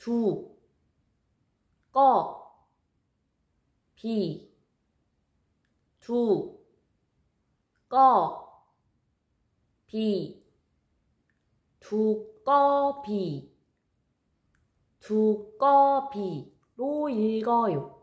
두, 꺼, 비, 두, 꺼, 비, 두꺼비, 두꺼비로 읽어요.